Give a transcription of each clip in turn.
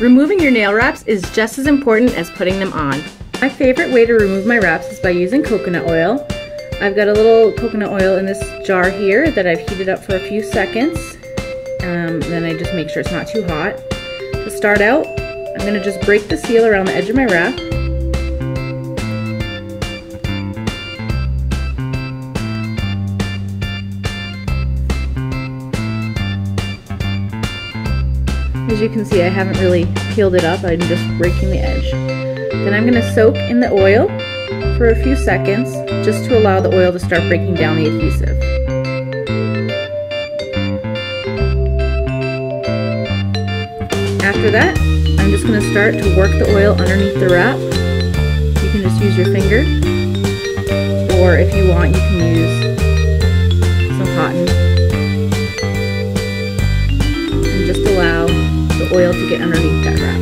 Removing your nail wraps is just as important as putting them on. My favorite way to remove my wraps is by using coconut oil. I've got a little coconut oil in this jar here that I've heated up for a few seconds. Um, then I just make sure it's not too hot. To start out, I'm going to just break the seal around the edge of my wrap As you can see, I haven't really peeled it up. I'm just breaking the edge. Then I'm going to soak in the oil for a few seconds just to allow the oil to start breaking down the adhesive. After that, I'm just going to start to work the oil underneath the wrap. You can just use your finger, or if you want, you can use some cotton oil to get underneath that wrap.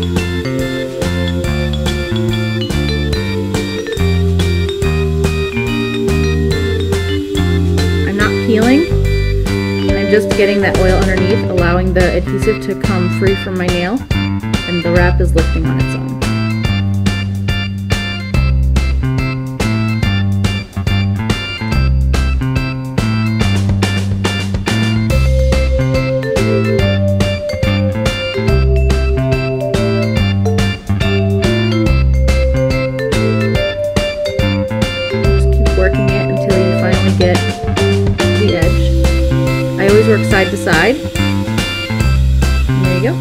I'm not peeling, I'm just getting that oil underneath, allowing the adhesive to come free from my nail, and the wrap is lifting on its own. Work side to side. There you go.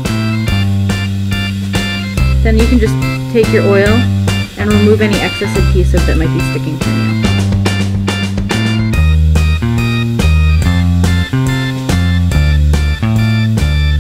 Then you can just take your oil and remove any excess adhesive that might be sticking to your nail.